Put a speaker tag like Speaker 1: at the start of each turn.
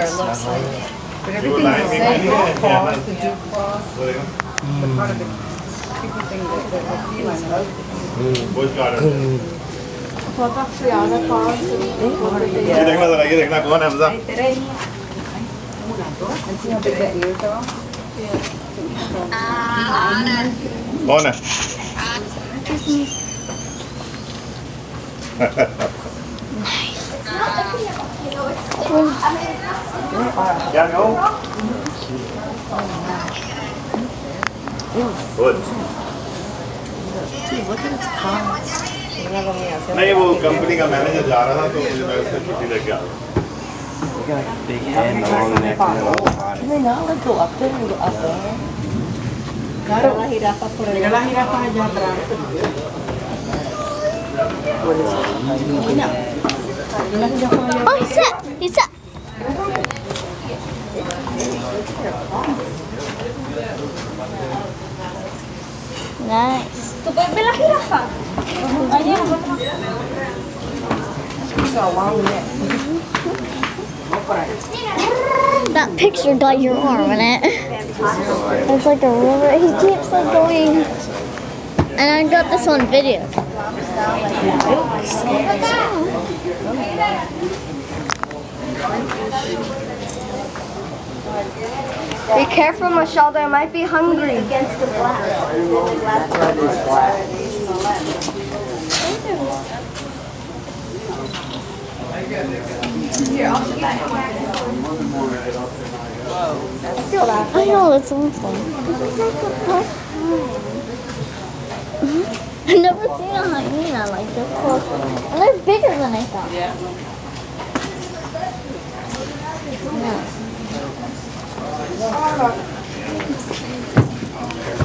Speaker 1: It looks like. But everything is the same. The claws,
Speaker 2: the dew claws,
Speaker 1: the part of the people thing that the feline about.
Speaker 2: Fotoğraf şu yana falan Gidelim ne tarafa gidelim ne konu
Speaker 1: Hamza. Ona. Ona. big that ears are?
Speaker 2: कौन है क्या go good नहीं वो company का manager जा रहा था तो मुझे मैं उससे छुट्टी लेके आ गया
Speaker 3: You got like a big head and a long neck and a long body.
Speaker 4: Can they not like go up there and go up there?
Speaker 1: Mira la jirafa allá atrás.
Speaker 5: Oh, he's up. He's up. Nice. ¿Tú puedes ver la jirafa? That picture got your arm in it. It's like a river. He keeps like going. And I got this on video.
Speaker 6: Be careful, Michelle. They might be hungry. Against the black.
Speaker 5: I know it's awesome. I've never seen a hyena like this close. And they're bigger than I thought.
Speaker 1: Yeah.
Speaker 5: Thank you.